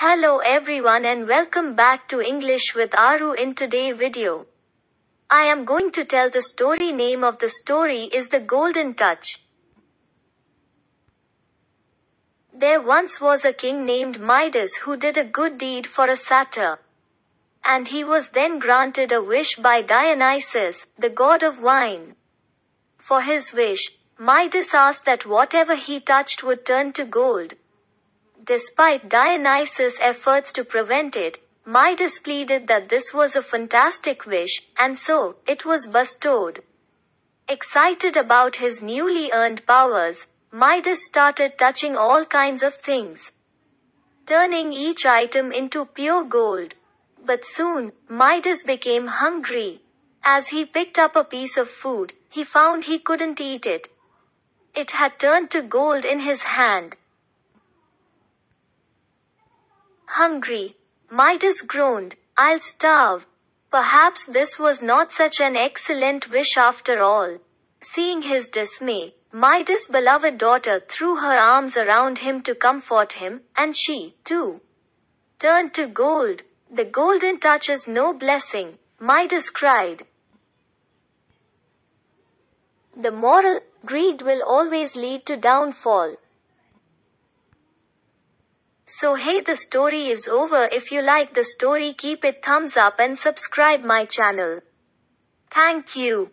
Hello everyone and welcome back to English with Aaru in today video. I am going to tell the story name of the story is The Golden Touch. There once was a king named Midas who did a good deed for a satyr. And he was then granted a wish by Dionysus, the god of wine. For his wish, Midas asked that whatever he touched would turn to gold. Despite Dionysus' efforts to prevent it, Midas pleaded that this was a fantastic wish, and so, it was bestowed. Excited about his newly earned powers, Midas started touching all kinds of things, turning each item into pure gold. But soon, Midas became hungry. As he picked up a piece of food, he found he couldn't eat it. It had turned to gold in his hand. Hungry, Midas groaned, I'll starve. Perhaps this was not such an excellent wish after all. Seeing his dismay, Midas' beloved daughter threw her arms around him to comfort him, and she, too, turned to gold. The golden touch is no blessing, Midas cried. The moral greed will always lead to downfall. So hey the story is over if you like the story keep it thumbs up and subscribe my channel. Thank you.